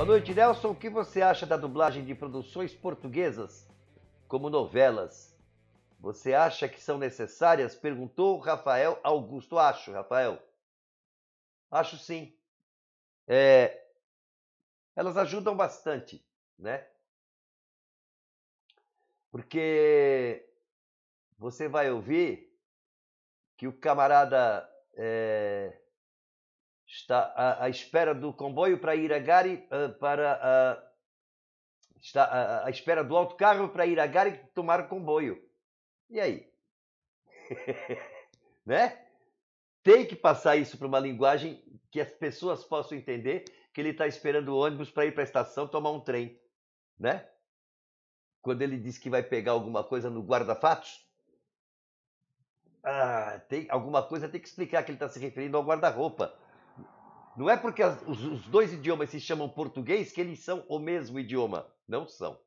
Boa noite, Nelson. O que você acha da dublagem de produções portuguesas, como novelas? Você acha que são necessárias? Perguntou Rafael Augusto. Acho, Rafael. Acho sim. É, elas ajudam bastante, né? Porque você vai ouvir que o camarada é, está à, à, espera do comboio para ir a Gari, uh, para uh, está à, à, espera do autocarro para ir a Gari tomar comboio. E aí? né? Tem que passar isso para uma linguagem que as pessoas possam entender que ele está esperando o ônibus para ir para a estação tomar um trem, né? Quando ele diz que vai pegar alguma coisa no guarda-fatos, ah, tem alguma coisa tem que explicar que ele está se referindo ao guarda-roupa. Não é porque as, os, os dois idiomas se chamam português que eles são o mesmo idioma. Não são.